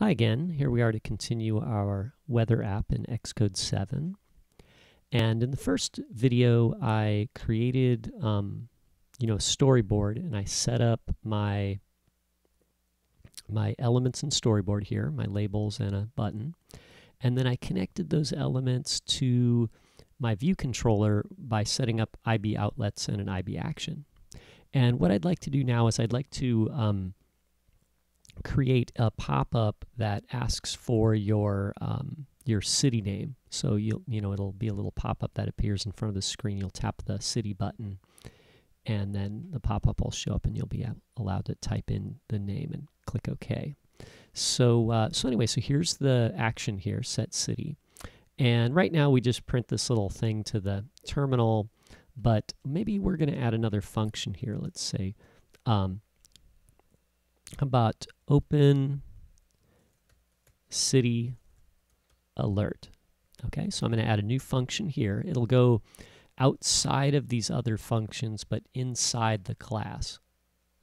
Hi again. Here we are to continue our weather app in Xcode 7. And in the first video, I created, um, you know, a storyboard, and I set up my my elements in storyboard here, my labels and a button. And then I connected those elements to my view controller by setting up IB outlets and an IB action. And what I'd like to do now is I'd like to um, create a pop-up that asks for your um, your city name. So you'll you know it'll be a little pop-up that appears in front of the screen. You'll tap the city button, and then the pop-up will show up, and you'll be allowed to type in the name and click OK. So uh, so anyway, so here's the action here: set city. And right now we just print this little thing to the terminal, but maybe we're going to add another function here. Let's say um, about open city alert. Okay, so I'm going to add a new function here. It'll go outside of these other functions, but inside the class.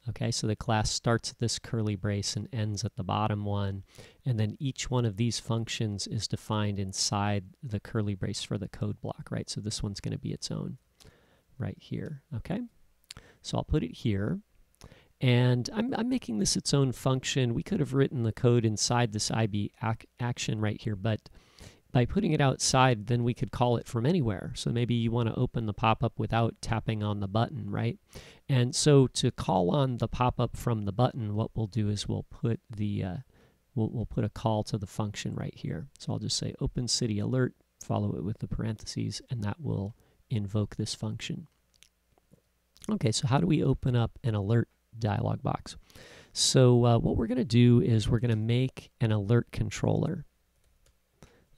Okay, so the class starts at this curly brace and ends at the bottom one, and then each one of these functions is defined inside the curly brace for the code block, right? So this one's going to be its own right here, okay? So I'll put it here. And I'm, I'm, making this its own function. We could have written the code inside this IB ac action right here, but by putting it outside, then we could call it from anywhere. So maybe you want to open the pop-up without tapping on the button, right? And so to call on the pop-up from the button, what we'll do is we'll put the uh, we'll, we'll put a call to the function right here. So I'll just say open city alert, follow it with the parentheses, and that will invoke this function. Okay, so how do we open up an alert dialog box. So uh, what we're going to do is we're going to make an alert controller.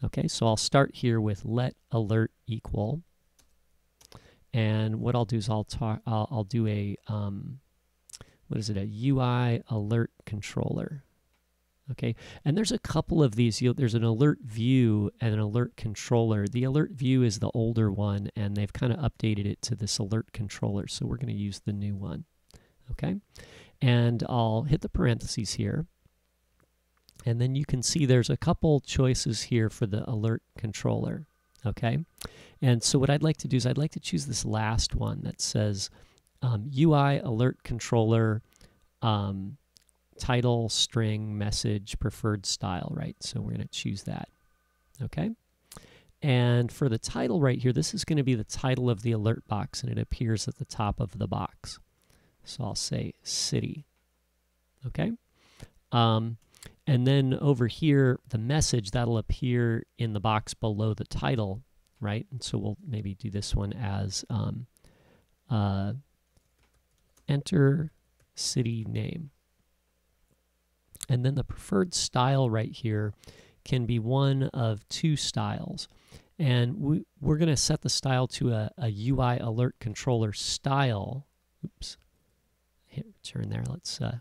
Okay, so I'll start here with let alert equal. And what I'll do is I'll talk. I'll, I'll do a um, what is it? A UI alert controller. Okay, and there's a couple of these. You'll, there's an alert view and an alert controller. The alert view is the older one, and they've kind of updated it to this alert controller. So we're going to use the new one okay? And I'll hit the parentheses here. And then you can see there's a couple choices here for the alert controller, okay? And so what I'd like to do is I'd like to choose this last one that says um, UI alert controller um, title, string, message, preferred style, right? So we're going to choose that, okay? And for the title right here, this is going to be the title of the alert box, and it appears at the top of the box. So I'll say city. Okay? Um, and then over here, the message that'll appear in the box below the title, right? And so we'll maybe do this one as um, uh, enter city name. And then the preferred style right here can be one of two styles. And we, we're going to set the style to a, a UI alert controller style. Oops hit return there. Let's uh,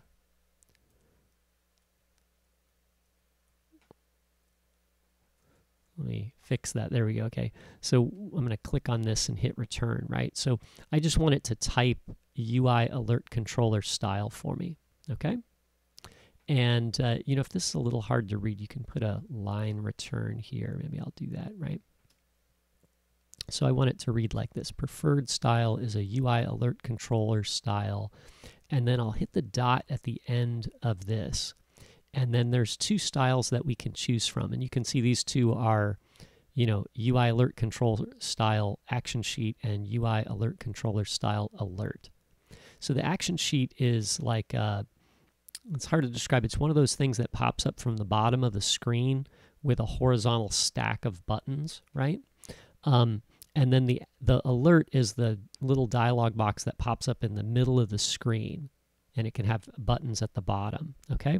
let me fix that. There we go. Okay. So I'm going to click on this and hit return, right? So I just want it to type UI alert controller style for me. Okay. And, uh, you know, if this is a little hard to read, you can put a line return here. Maybe I'll do that, right? So I want it to read like this. Preferred style is a UI alert controller style and then I'll hit the dot at the end of this. And then there's two styles that we can choose from. And you can see these two are, you know, UI alert controller style action sheet and UI alert controller style alert. So the action sheet is like, uh, it's hard to describe. It's one of those things that pops up from the bottom of the screen with a horizontal stack of buttons, right? Um, and then the the alert is the little dialog box that pops up in the middle of the screen and it can have buttons at the bottom okay?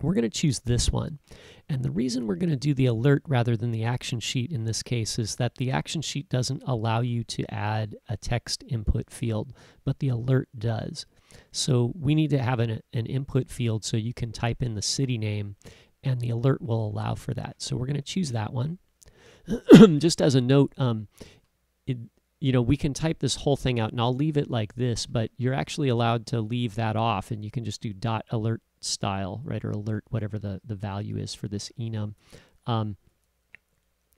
We're going to choose this one. And the reason we're going to do the alert rather than the action sheet in this case is that the action sheet doesn't allow you to add a text input field but the alert does. So we need to have an, an input field so you can type in the city name and the alert will allow for that. So we're going to choose that one just as a note, um, it, you know, we can type this whole thing out and I'll leave it like this, but you're actually allowed to leave that off and you can just do dot alert style, right, or alert, whatever the, the value is for this enum. Um,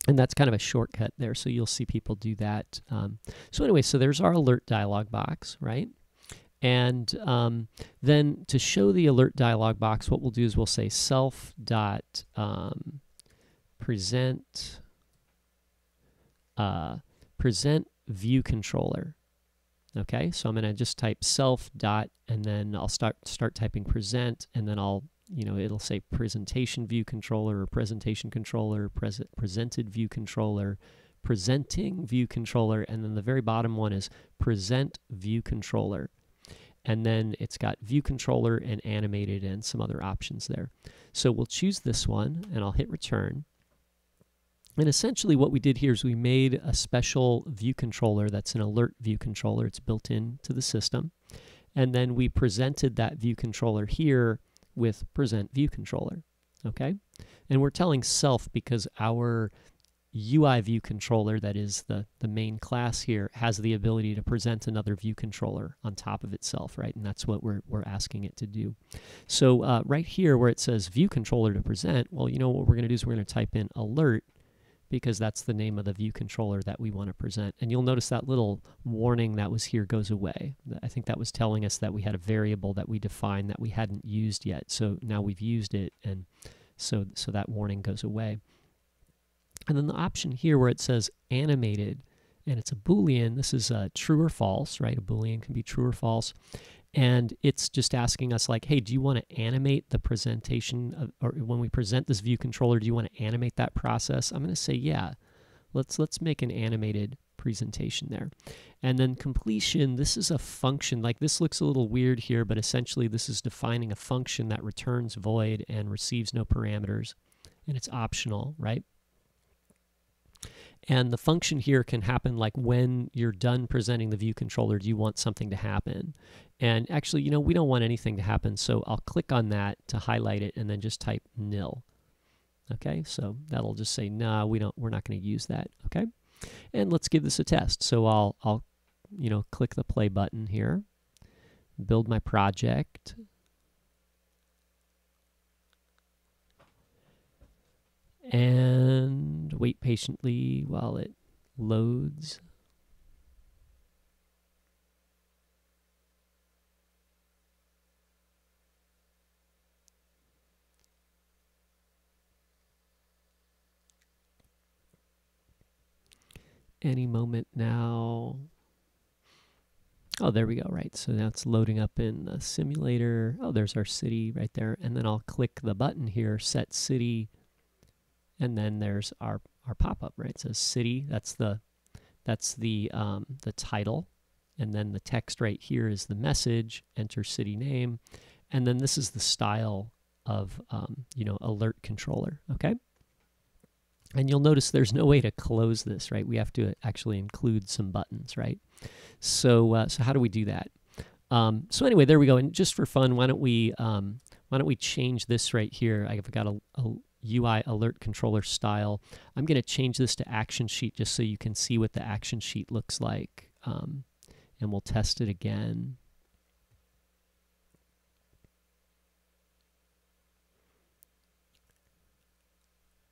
and that's kind of a shortcut there, so you'll see people do that. Um, so anyway, so there's our alert dialog box, right? And um, then to show the alert dialog box, what we'll do is we'll say self dot um, present uh, present view controller. Okay, so I'm going to just type self dot, and then I'll start start typing present, and then I'll you know it'll say presentation view controller or presentation controller, present presented view controller, presenting view controller, and then the very bottom one is present view controller. And then it's got view controller and animated and some other options there. So we'll choose this one and I'll hit return. And essentially what we did here is we made a special view controller that's an alert view controller. It's built into the system. And then we presented that view controller here with present view controller. Okay? And we're telling self because our UI view controller, that is the, the main class here, has the ability to present another view controller on top of itself, right? And that's what we're, we're asking it to do. So uh, right here where it says view controller to present, well, you know what we're going to do is we're going to type in alert because that's the name of the view controller that we want to present. And you'll notice that little warning that was here goes away. I think that was telling us that we had a variable that we defined that we hadn't used yet. So now we've used it, and so, so that warning goes away. And then the option here where it says animated, and it's a Boolean, this is a true or false, right? A Boolean can be true or false and it's just asking us like hey do you want to animate the presentation of, or when we present this view controller do you want to animate that process? I'm going to say yeah let's let's make an animated presentation there. And then completion this is a function like this looks a little weird here but essentially this is defining a function that returns void and receives no parameters and it's optional right and the function here can happen like when you're done presenting the view controller, do you want something to happen? And actually, you know, we don't want anything to happen, so I'll click on that to highlight it and then just type nil. Okay, so that'll just say, nah, we don't, we're not going to use that. Okay, and let's give this a test. So I'll, I'll, you know, click the play button here, build my project, and wait patiently while it loads. Any moment now. Oh, there we go, right. So now it's loading up in the simulator. Oh, there's our city right there. And then I'll click the button here, set city and then there's our our pop-up right? It says city that's the that's the um, the title. And then the text right here is the message enter city name. And then this is the style of um, you know alert controller okay? And you'll notice there's no way to close this right? We have to actually include some buttons right? So uh, so how do we do that? Um, so anyway there we go. And just for fun why don't we um, why don't we change this right here? I've got a, a UI alert controller style. I'm going to change this to action sheet just so you can see what the action sheet looks like. Um, and we'll test it again.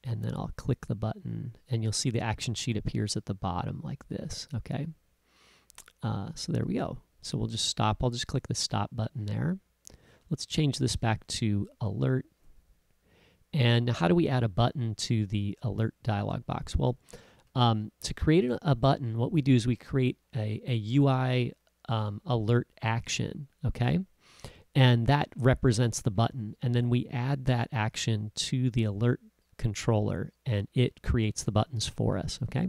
And then I'll click the button and you'll see the action sheet appears at the bottom like this, okay? Uh, so there we go. So we'll just stop. I'll just click the stop button there. Let's change this back to alert and how do we add a button to the alert dialog box? Well, um, to create a button, what we do is we create a, a UI um, alert action, okay? And that represents the button. And then we add that action to the alert controller and it creates the buttons for us, okay?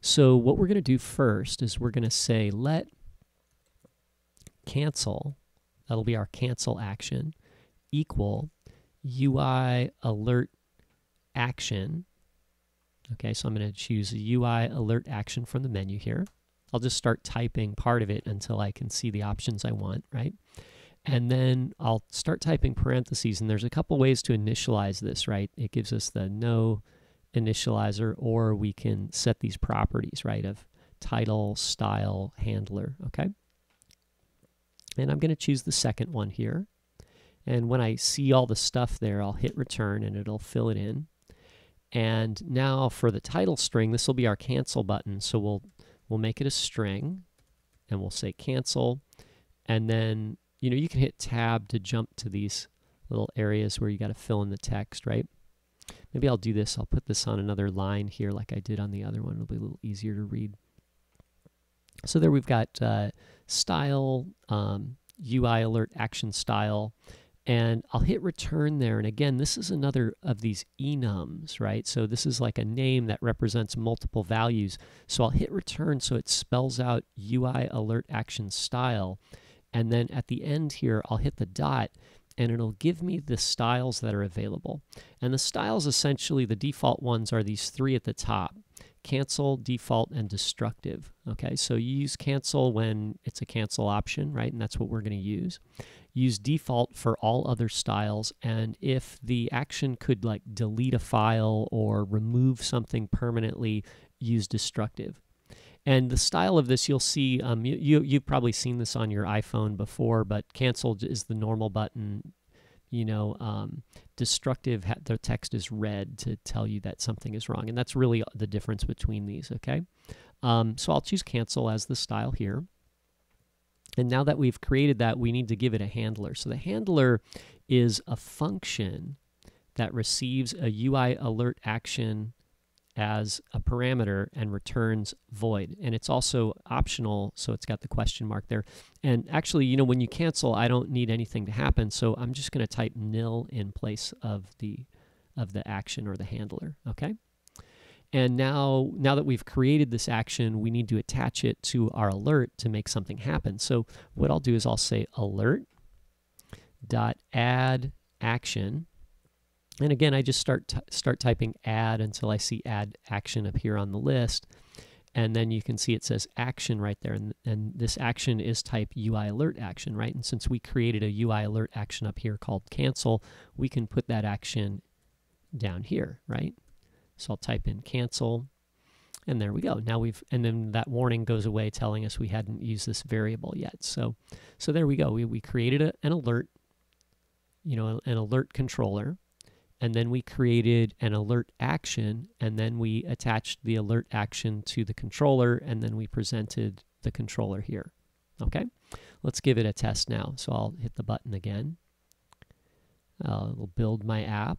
So what we're going to do first is we're going to say let cancel, that'll be our cancel action, equal UI alert action. Okay, so I'm going to choose a UI alert action from the menu here. I'll just start typing part of it until I can see the options I want, right? And then I'll start typing parentheses, and there's a couple ways to initialize this, right? It gives us the no initializer, or we can set these properties, right, of title, style, handler, okay? And I'm going to choose the second one here. And when I see all the stuff there, I'll hit return and it'll fill it in. And now for the title string, this will be our cancel button. So we'll we'll make it a string and we'll say cancel. And then, you know, you can hit tab to jump to these little areas where you got to fill in the text, right? Maybe I'll do this. I'll put this on another line here like I did on the other one. It'll be a little easier to read. So there we've got uh, style, um, UI alert action style, and I'll hit return there. And again, this is another of these enums, right? So this is like a name that represents multiple values. So I'll hit return so it spells out UI alert action style. And then at the end here, I'll hit the dot and it'll give me the styles that are available. And the styles essentially, the default ones are these three at the top cancel, default, and destructive. Okay, so you use cancel when it's a cancel option, right? And that's what we're going to use. Use default for all other styles. And if the action could like delete a file or remove something permanently, use destructive. And the style of this, you'll see, um, you, you, you've probably seen this on your iPhone before, but cancel is the normal button. You know, um, destructive, the text is red to tell you that something is wrong. And that's really the difference between these, okay? Um, so I'll choose cancel as the style here. And now that we've created that, we need to give it a handler. So the handler is a function that receives a UI alert action as a parameter and returns void. And it's also optional, so it's got the question mark there. And actually, you know, when you cancel, I don't need anything to happen, so I'm just going to type nil in place of the of the action or the handler, okay? And now, now that we've created this action, we need to attach it to our alert to make something happen. So what I'll do is I'll say alert dot add action and again, I just start start typing add until I see add action appear on the list. And then you can see it says action right there. And, and this action is type UI alert action, right? And since we created a UI alert action up here called cancel, we can put that action down here, right? So I'll type in cancel and there we go. Now we've, and then that warning goes away telling us we hadn't used this variable yet. So, so there we go. We, we created a, an alert, you know, an alert controller and then we created an alert action and then we attached the alert action to the controller and then we presented the controller here okay let's give it a test now so I'll hit the button again uh, it'll build my app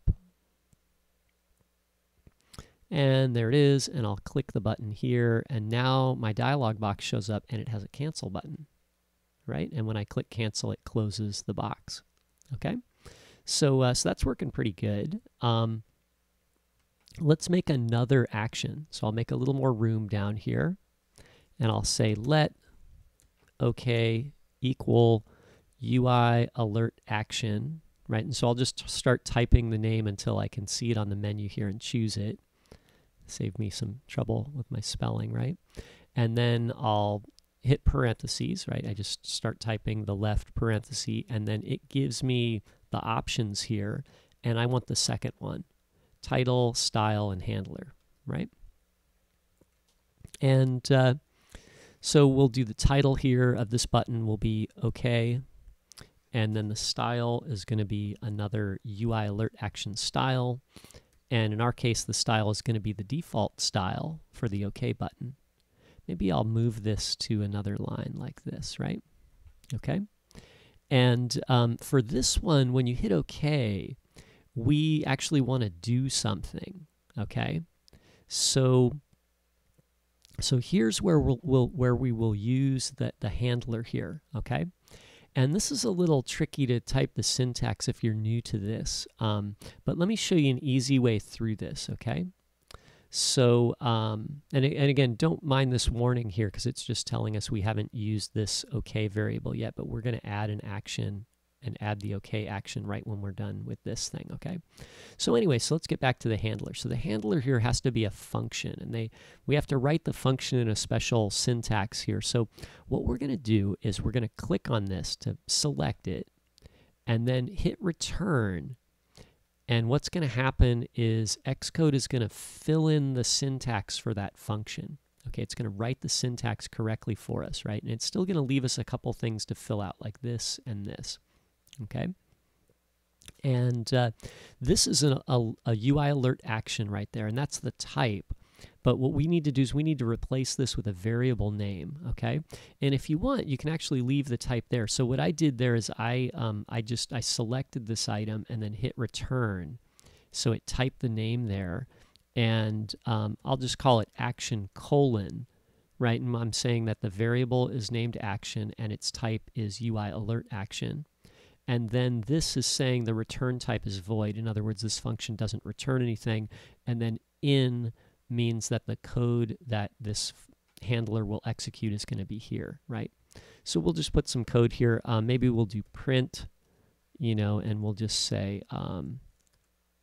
and there it is and I'll click the button here and now my dialog box shows up and it has a cancel button right and when I click cancel it closes the box okay so, uh, so that's working pretty good. Um, let's make another action. So I'll make a little more room down here. And I'll say let OK equal UI alert action, right? And so I'll just start typing the name until I can see it on the menu here and choose it. Save me some trouble with my spelling, right? And then I'll hit parentheses, right? I just start typing the left parenthesis, and then it gives me the options here, and I want the second one title, style, and handler, right? And uh, so we'll do the title here of this button will be OK. And then the style is going to be another UI alert action style. And in our case, the style is going to be the default style for the OK button. Maybe I'll move this to another line like this, right? Okay. And um, for this one, when you hit OK, we actually want to do something. Okay, so so here's where we'll, we'll where we will use the the handler here. Okay. And this is a little tricky to type the syntax if you're new to this, um, but let me show you an easy way through this, okay? So, um, and, and again, don't mind this warning here because it's just telling us we haven't used this OK variable yet, but we're going to add an action and add the OK action right when we're done with this thing, okay? So anyway, so let's get back to the handler. So the handler here has to be a function, and they we have to write the function in a special syntax here. So what we're going to do is we're going to click on this to select it, and then hit return and what's going to happen is Xcode is going to fill in the syntax for that function. Okay, it's going to write the syntax correctly for us, right? And it's still going to leave us a couple things to fill out, like this and this. Okay? And uh, this is an, a, a UI alert action right there, and that's the type. But what we need to do is we need to replace this with a variable name, okay? And if you want, you can actually leave the type there. So what I did there is I, um, I just, I selected this item and then hit return. So it typed the name there and um, I'll just call it action colon, right? And I'm saying that the variable is named action and its type is UI alert action. And then this is saying the return type is void. In other words, this function doesn't return anything. And then in means that the code that this handler will execute is going to be here, right? So we'll just put some code here. Um, maybe we'll do print, you know, and we'll just say, um,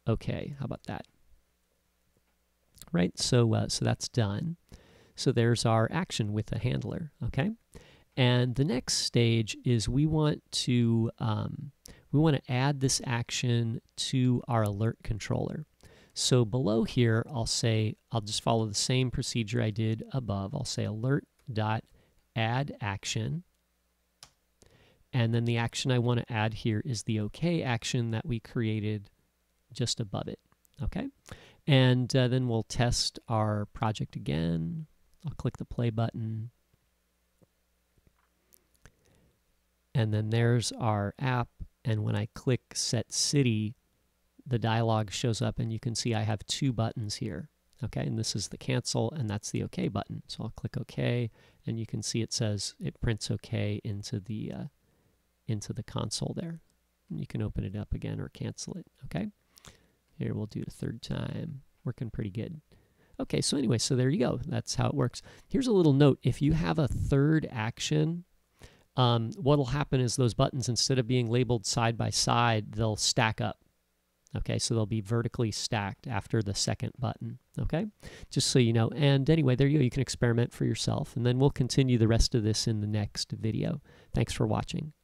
okay, how about that? Right, so, uh, so that's done. So there's our action with the handler, okay? And the next stage is we want to, um, we want to add this action to our alert controller. So below here, I'll say, I'll just follow the same procedure I did above. I'll say alert dot add action. And then the action I want to add here is the OK action that we created just above it. Okay. And uh, then we'll test our project again. I'll click the play button. And then there's our app. And when I click set city, the dialog shows up and you can see I have two buttons here. Okay, and this is the cancel and that's the OK button. So I'll click OK and you can see it says it prints OK into the uh, into the console there. And you can open it up again or cancel it. Okay, here we'll do it a third time. Working pretty good. Okay, so anyway, so there you go. That's how it works. Here's a little note. If you have a third action, um, what'll happen is those buttons, instead of being labeled side by side, they'll stack up. Okay, so they'll be vertically stacked after the second button. Okay, just so you know. And anyway, there you go. You can experiment for yourself. And then we'll continue the rest of this in the next video. Thanks for watching.